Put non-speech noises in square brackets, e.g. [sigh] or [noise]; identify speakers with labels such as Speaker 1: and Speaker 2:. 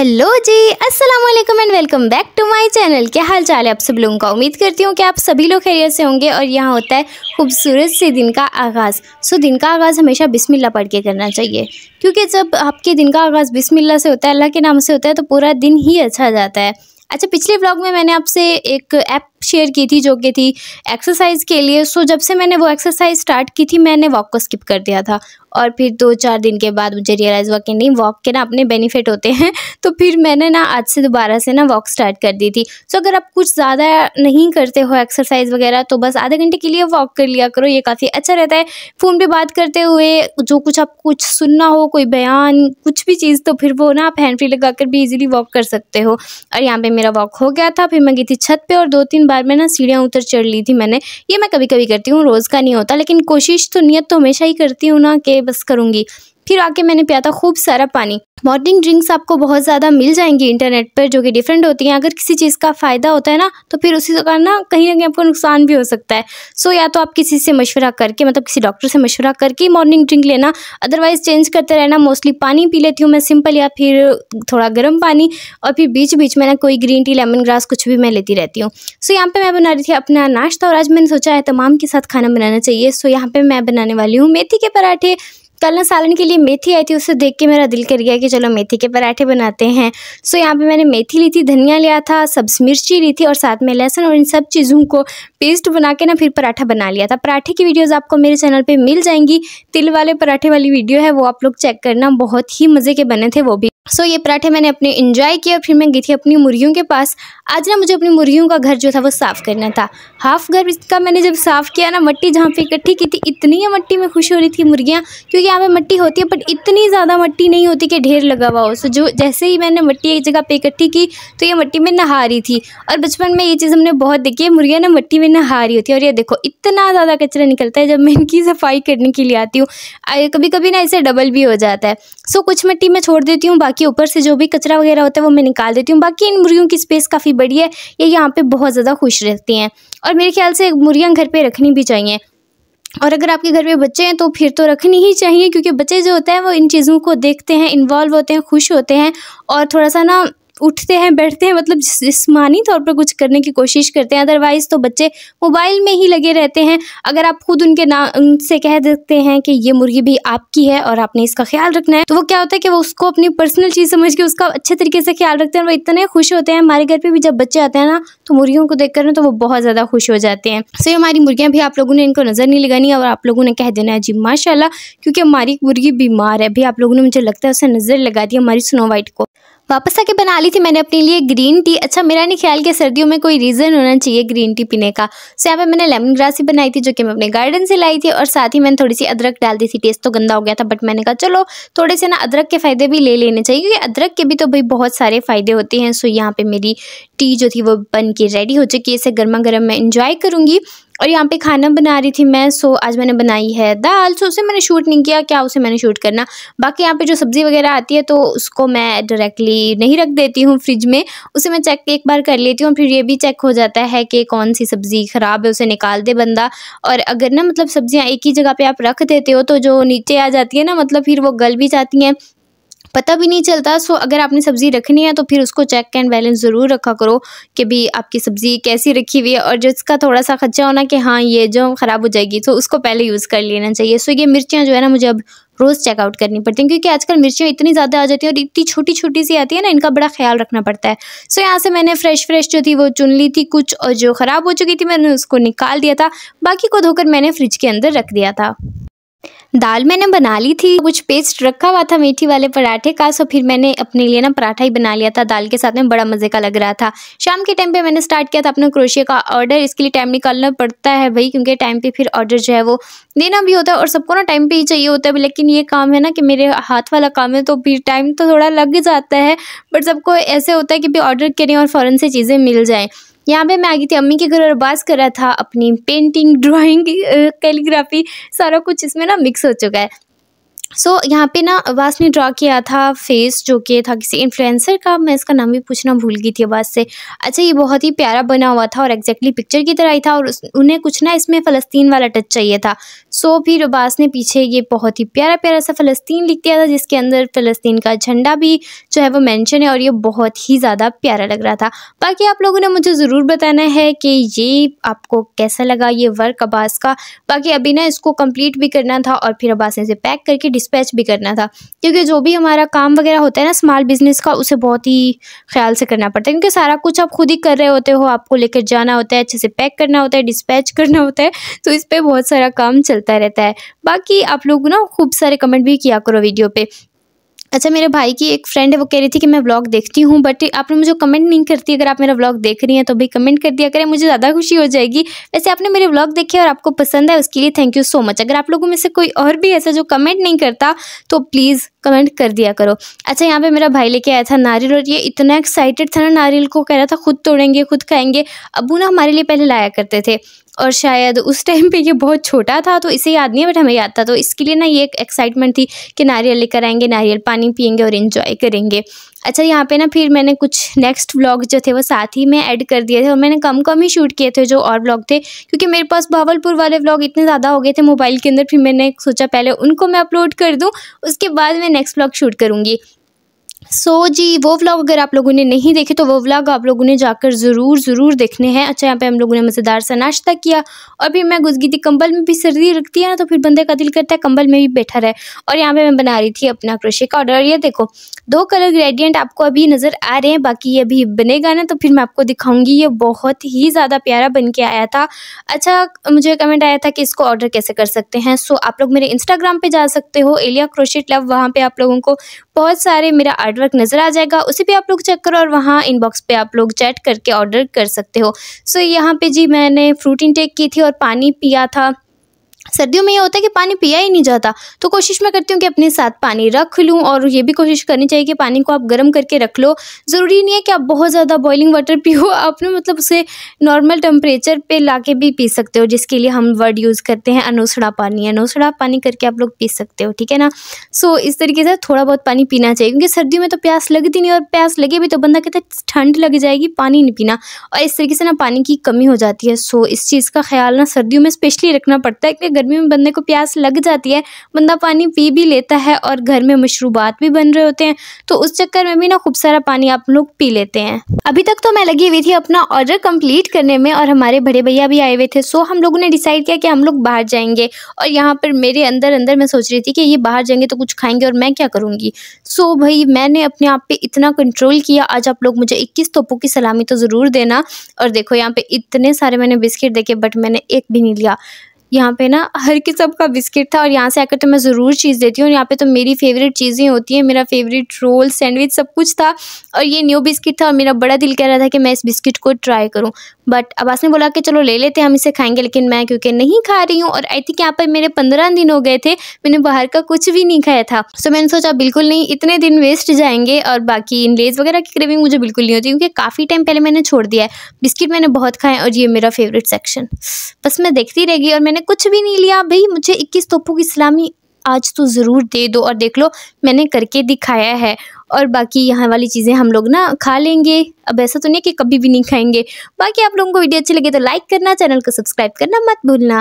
Speaker 1: Hello जी अस्सलाम वालेकुम and welcome back to my channel क्या हाल चाल है आप सब लोगों का? उम्मीद करती हूँ कि आप सभी लोग खैरियत से होंगे और यहाँ होता है खूबसूरत से दिन का आगाज़। सो, दिन का आगाज़ हमेशा बिस्मिल्लाह पढ़ के करना चाहिए। क्योंकि जब आपके दिन का आगाज़ बिस्मिल्लाह से होता है, अल्लाह के नाम से होता है तो पूरा दिन ही अच्छा जाता है। अच्छा पिछले व्लॉग में मैंने आपसे एक ऐप शेयर की थी जो कि थी एक्सरसाइज के लिए। सो जब से मैंने वो एक्सरसाइज स्टार्ट की थी, मैंने वॉक को स्किप कर दिया था। और फिर दो चार दिन के बाद मुझे रियलाइज़ हुआ कि नहीं वॉक के ना अपने बेनिफिट होते हैं। [laughs] तो फिर मैंने ना आज से दोबारा से ना वॉक स्टार्ट कर दी थी। सो अगर आप कुछ ज़्यादा नहीं करते हो एक्सरसाइज वगैरह तो बस आधे घंटे के लिए वॉक कर लिया करो। ये काफ़ी अच्छा रहता है। फ़ोन पर बात करते हुए जो कुछ आप कुछ सुनना हो, कोई बयान, कुछ भी चीज़ तो फिर वो ना आप हैंड फ्री लगा कर भी ईजिली वॉक कर सकते हो। और यहाँ पर मेरा वॉक हो गया था, फिर मैं गई थी छत पे और दो तीन बार मैं ना सीढ़ियाँ उतर चढ़ ली थी मैंने। ये मैं कभी कभी करती हूँ, रोज़ का नहीं होता, लेकिन कोशिश तो नियत तो हमेशा ही करती हूँ ना कि बस करूँगी। फिर आके मैंने पिया था खूब सारा पानी। मॉर्निंग ड्रिंक्स आपको बहुत ज़्यादा मिल जाएँगी इंटरनेट पर, जो कि डिफरेंट होती हैं। अगर किसी चीज़ का फ़ायदा होता है ना तो फिर उसी का ना कहीं ना कहीं आपको नुकसान भी हो सकता है। सो या तो आप किसी से मशवरा करके मतलब किसी डॉक्टर से मशवरा करके मॉर्निंग ड्रिंक लेना। अदरवाइज़ चेंज करते रहना। मोस्टली पानी पी लेती हूँ मैं सिंपल या फिर थोड़ा गर्म पानी। और फिर बीच बीच में ना कोई ग्रीन टी लेमन ग्रास कुछ भी मैं लेती रहती हूँ। सो यहाँ पर मैं बना रही थी अपना नाश्ता और आज मैंने सोचा है तमाम के साथ खाना बनाना चाहिए। सो यहाँ पर मैं बनाने वाली हूँ मेथी के पराठे। कल ना सालन के लिए मेथी आई थी, उसे देख के मेरा दिल कर गया कि चलो मेथी के पराठे बनाते हैं। सो यहाँ पे मैंने मेथी ली थी, धनिया लिया था, सब्ज मिर्ची ली थी और साथ में लहसुन और इन सब चीज़ों को पेस्ट बना के ना फिर पराठा बना लिया था। पराठे की वीडियोज़ आपको मेरे चैनल पर मिल जाएँगी। तिल वाले पराठे वाली वीडियो है वो आप लोग चेक करना। बहुत ही मज़े के बने थे वो भी। सो so, ये पराठे मैंने अपने इंजॉय किया फिर मैं गई थी अपनी मुर्गियों के पास। आज ना मुझे अपनी मुर्गियों का घर जो था वो साफ़ करना था। हाफ़ घर इसका मैंने जब साफ़ किया ना मट्टी जहाँ पे इकट्ठी की थी इतनी मट्टी में खुश हो रही थी मुर्गियाँ। क्योंकि यहाँ पे मट्टी होती है बट इतनी ज़्यादा मट्टी नहीं होती कि ढेर लगा हुआ हो। सो जो जैसे ही मैंने मट्टी एक जगह पे इकट्ठी की तो ये मट्टी में नहा रही थी। और बचपन में ये चीज़ हमने बहुत देखी है मुर्गियाँ ना मट्टी में नहा रही होती है। और ये देखो, इतना ज़्यादा कचरा निकलता है जब मैं इनकी सफ़ाई करने के लिए आती हूँ। कभी कभी ना इसे डबल भी हो जाता है। सो, कुछ मिट्टी मैं छोड़ देती हूँ, बाकी ऊपर से जो भी कचरा वगैरह होता है वो मैं निकाल देती हूँ। बाकी इन मुर्गियों की स्पेस काफ़ी बड़ी है। ये यहाँ पर बहुत ज़्यादा खुश रहती हैं। और मेरे ख्याल से मुर्गियाँ घर पर रखनी भी चाहिए। और अगर आपके घर में बच्चे हैं तो फिर तो रखनी ही चाहिए, क्योंकि बच्चे जो होते हैं वो इन चीज़ों को देखते हैं इन्वॉल्व होते हैं, खुश होते हैं। और थोड़ा सा ना उठते हैं, बैठते हैं मतलब जिसमानी तौर पर कुछ करने की कोशिश करते हैं। अदरवाइज़ तो बच्चे मोबाइल में ही लगे रहते हैं। अगर आप खुद उनके नाम से कह देते हैं कि ये मुर्गी भी आपकी है और आपने इसका ख्याल रखना है तो वो क्या होता है कि वो उसको अपनी पर्सनल चीज़ समझ के उसका अच्छे तरीके से ख्याल रखते हैं वो इतने खुश होते हैं। हमारे घर पर भी जब बच्चे आते हैं ना तो मुर्गियों को देख कर तो वो बहुत ज़्यादा खुश हो जाते हैं। सो हमारी मुर्गियाँ भी आप लोगों ने इनको नज़र नहीं लगानी और आप लोगों ने कह देना है, जी माशाला क्योंकि हमारी मुर्गी बीमार है। अभी आप लोगों ने मुझे लगता है उसे नज़र लगा दी हमारी स्नो वाइट को। वापस आके बना ली थी मैंने अपने लिए ग्रीन टी। अच्छा मेरा नहीं ख्याल कि सर्दियों में कोई रीज़न होना चाहिए ग्रीन टी पीने का। सो यहाँ पे मैंने लेमन ग्रास ही बनाई थी, जो कि मैं अपने गार्डन से लाई थी, और साथ ही मैंने थोड़ी सी अदरक डाल दी थी। टेस्ट तो गंदा हो गया था बट मैंने कहा, चलो, थोड़े से ना अदरक के फ़ायदे भी ले लेने चाहिए, क्योंकि अदरक के भी तो भाई बहुत सारे फ़ायदे होते हैं। सो यहाँ पर मेरी टी जो थी वो बन के रेडी हो चुकी है। इसे गर्मा गर्म मैं इंजॉय करूँगी। और यहाँ पे खाना बना रही थी मैं सो आज मैंने बनाई है दाल। सो उसे मैंने शूट नहीं किया, क्या उसे मैंने शूट करना? बाकी यहाँ पे जो सब्ज़ी वगैरह आती है तो उसको मैं डायरेक्टली नहीं रख देती हूँ फ्रिज में। उसे मैं चेक एक बार कर लेती हूँ, फिर ये भी चेक हो जाता है कि कौन सी सब्ज़ी ख़राब है, उसे निकाल दे बंदा। और अगर ना मतलब सब्ज़ियाँ एक ही जगह पर आप रख देते हो तो जो नीचे आ जाती है ना मतलब फिर वो गल भी जाती हैं। पता भी नहीं चलता। सो अगर आपने सब्ज़ी रखनी है तो फिर उसको चेक एंड बैलेंस ज़रूर रखा करो कि भी आपकी सब्ज़ी कैसी रखी हुई है। और जिसका थोड़ा सा खर्चा होना कि हाँ ये जो ख़राब हो जाएगी तो उसको पहले यूज़ कर लेना चाहिए। सो ये मिर्चियाँ जो है ना मुझे अब रोज़ चेकआउट करनी पड़ती हैं क्योंकि आजकल मिर्चियाँ इतनी ज़्यादा आ जाती हैं और इतनी छोटी छोटी सी आती है ना इनका बड़ा ख्याल रखना पड़ता है। सो so, यहाँ से मैंने फ़्रेश फ्रेश जो थी वो चुन ली थी कुछ और जो ख़राब हो चुकी थी मैंने उसको निकाल दिया था। बाकी को धोकर मैंने फ्रिज के अंदर रख दिया था। दाल मैंने बना ली थी, कुछ पेस्ट रखा हुआ था मीठी वाले पराठे का, सो फिर मैंने अपने लिए ना पराठा ही बना लिया था दाल के साथ में, बड़ा मज़े का लग रहा था। शाम के टाइम पे मैंने स्टार्ट किया था अपने क्रोशिया का ऑर्डर इसके लिए टाइम निकालना पड़ता है भाई, क्योंकि टाइम पे फिर ऑर्डर जो है वो देना भी होता है और सबको ना टाइम पे ही चाहिए होता है लेकिन ये काम है ना कि मेरे हाथ वाला काम है तो फिर टाइम तो थोड़ा लग जाता है बट सबको ऐसे होता है कि भाई ऑर्डर करें और फ़ौरन से चीज़ें मिल जाएँ। यहाँ पे मैं आ गई थी, अम्मी के घर और बात कर रहा था अपनी पेंटिंग ड्राइंग कैलीग्राफी सारा कुछ इसमें ना मिक्स हो चुका है। सो so, यहाँ पे ना अब्बास ने ड्रा किया था फेस जो कि था किसी इन्फ्लुएंसर का। मैं इसका नाम भी पूछना भूल गई थी अब्बास से। अच्छा ये बहुत ही प्यारा बना हुआ था और एग्जैक्टली पिक्चर की तरह ही था और उन्हें कुछ ना इसमें फ़लस्तीन वाला टच चाहिए था। सो so, फिर अब्बास ने पीछे ये बहुत ही प्यारा प्यारा सा फ़लस्तीन लिख दिया था जिसके अंदर फ़लस्तीन का झंडा भी जो है वो मैंशन है और ये बहुत ही ज़्यादा प्यारा लग रहा था। बाकी आप लोगों ने मुझे ज़रूर बताना है कि ये आपको कैसा लगा ये वर्क अब्बास का। बाकी अभी ना इसको कंप्लीट भी करना था और फिर अब्बास ने इसे पैक करके डिस्पैच भी करना था। क्योंकि जो भी हमारा काम वगैरह होता है ना स्मॉल बिज़नेस का, उसे बहुत ही ख्याल से करना पड़ता है। क्योंकि सारा कुछ आप खुद ही कर रहे होते हो, आपको लेकर जाना होता है, अच्छे से पैक करना होता है डिस्पैच करना होता है तो इस पर बहुत सारा काम चलता रहता है। बाकी आप लोग ना, खूब सारे कमेंट भी किया करो वीडियो पे। अच्छा मेरे भाई की एक फ्रेंड है, वो कह रही थी कि मैं ब्लॉग देखती हूँ बट आपने मुझे कमेंट नहीं करती, अगर आप मेरा ब्लॉग देख रही हैं तो भाई कमेंट कर दिया करें, मुझे ज़्यादा खुशी हो जाएगी। वैसे आपने मेरे ब्लॉग देखे और आपको पसंद है उसके लिए थैंक यू सो मच अगर आप लोगों में से कोई और भी ऐसा जो कमेंट नहीं करता तो प्लीज़ कमेंट कर दिया करो। अच्छा यहाँ पे मेरा भाई लेके आया था नारियल और ये इतना एक्साइटेड था ना नारियल को, कह रहा था खुद तोड़ेंगे, खुद खाएँगे। अबू ना हमारे लिए पहले लाया करते थे और शायद उस टाइम पे ये बहुत छोटा था तो इसे याद नहीं है बट हमें याद था। तो इसके लिए ना ये एक एक्साइटमेंट थी कि नारियल लेकर आएँगे, नारियल पानी पियेंगे और इन्जॉय करेंगे। अच्छा यहाँ पे ना फिर मैंने कुछ नेक्स्ट व्लॉग जो थे वो साथ ही में ऐड कर दिए थे और मैंने कम कम ही शूट किए थे जो और व्लॉग थे, क्योंकि मेरे पास भावलपुर वाले व्लॉग इतने ज़्यादा हो गए थे मोबाइल के अंदर, फिर मैंने सोचा पहले उनको मैं अपलोड कर दूँ, उसके बाद मैं नेक्स्ट व्लॉग शूट करूँगी। सो so, जी वो व्लॉग अगर आप लोगों ने नहीं देखे तो वो व्लॉग आप लोगों ने जाकर ज़रूर ज़रूर देखने हैं। अच्छा यहाँ पे हम लोगों ने मज़ेदार सा नाश्ता किया। और फिर मैं घुस गई थी कंबल में भी सर्दी रखती है ना तो फिर बंदे का दिल करता है कंबल में भी बैठा रहे। और यहाँ पे मैं बना रही थी अपना क्रोशे का ऑर्डर ये देखो दो कलर ग्रेडियंट आपको अभी नज़र आ रहे हैं बाकी ये अभी बनेगा ना तो फिर मैं आपको दिखाऊँगी। ये बहुत ही ज़्यादा प्यारा बन के आया था। अच्छा मुझे कमेंट आया था कि इसको ऑर्डर कैसे कर सकते हैं। सो आप लोग मेरे इंस्टाग्राम पे जा सकते हो एलिया क्रोशेट लव वहाँ पे आप लोगों को बहुत सारे मेरा आर्ट वर्क नज़र आ जाएगा उसे भी आप लोग चेक करो और वहाँ इनबॉक्स पे आप लोग चैट करके ऑर्डर कर सकते हो। सो so, यहाँ पे जी मैंने फ्रूट इनटेक की थी और पानी पिया था। सर्दियों में ये होता है कि पानी पिया ही नहीं जाता। तो कोशिश मैं करती हूँ कि अपने साथ पानी रख लूँ और ये भी कोशिश करनी चाहिए कि पानी को आप गर्म करके रख लो। ज़रूरी नहीं है कि आप बहुत ज़्यादा बॉइलिंग वाटर पियो। [laughs] आपने मतलब उसे नॉर्मल टेम्परेचर पे ला के भी पी सकते हो, जिसके लिए हम वर्ड यूज़ करते हैं अनोसड़ा पानी। अनोसड़ा पानी करके आप लोग पी सकते हो, ठीक है ना? सो इस तरीके से थोड़ा बहुत पानी पीना चाहिए, क्योंकि सर्दियों में तो प्यास लगती नहीं और प्यास लगे भी तो बंदा कहता है ठंड लग जाएगी, पानी नहीं पीना। और इस तरीके से ना पानी की कमी हो जाती है। सो इस चीज़ का ख्याल ना सर्दियों में स्पेशली रखना पड़ता है गर्मी में बंदे को प्यास लग जाती है, बंदा पानी पी भी लेता है और घर में मशरूबात भी बन रहे होते हैं। तो उस चक्कर में भी ना खूब सारा पानी आप लोग पी लेते हैं। अभी तक तो मैं लगी हुई थी अपना ऑर्डर कंप्लीट करने में और हमारे बड़े भैया भी आए हुए थे। सो हम लोगों ने डिसाइड किया कि हम लोग बाहर जाएँगे और यहाँ पर मेरे अंदर अंदर मैं सोच रही थी कि ये बाहर जाएँगे तो कुछ खाएँगे और मैं क्या करूँगी। सो भाई, मैंने अपने आप पर इतना कंट्रोल किया। आज आप लोग मुझे इक्कीस तोपों की सलामी तो ज़रूर देना। और देखो, यहाँ पे इतने सारे मैंने बिस्किट देखे बट मैंने एक भी नहीं लिया। यहाँ पे ना हर किस्म का बिस्किट था और यहाँ से आकर तो मैं ज़रूर चीज़ देती हूँ यहाँ पे तो मेरी फेवरेट चीज़ें होती हैं, मेरा फेवरेट रोल सैंडविच सब कुछ था और ये न्यू बिस्किट था और मेरा बड़ा दिल कह रहा था कि मैं इस बिस्किट को ट्राई करूँ। बट अब्बास ने बोला कि चलो ले लेते हम इसे खाएँगे, लेकिन मैं क्योंकि नहीं खा रही हूँ और आई थिंक यहाँ पर मेरे पंद्रह दिन हो गए थे, मैंने बाहर का कुछ भी नहीं खाया था। सो मैंने सोचा बिल्कुल नहीं, इतने दिन वेस्ट जाएँगे और बाकी इन लेज वगैरह की क्रेविंग मुझे बिल्कुल नहीं होती, क्योंकि काफ़ी टाइम पहले मैंने छोड़ दिया है। बिस्किट मैंने बहुत खाए और ये मेरा फेवरेट सेक्शन बस मैं देखती रहेगी और मैंने कुछ भी नहीं लिया। भाई, मुझे इक्कीस तोपों की सलामी आज तो ज़रूर दे दो और देख लो, मैंने करके दिखाया है। और बाकी यहाँ वाली चीज़ें हम लोग ना खा लेंगे। अब ऐसा तो नहीं कि कभी भी नहीं खाएँगे। बाकी आप लोगों को वीडियो अच्छी लगे तो लाइक करना, चैनल को सब्सक्राइब करना मत भूलना।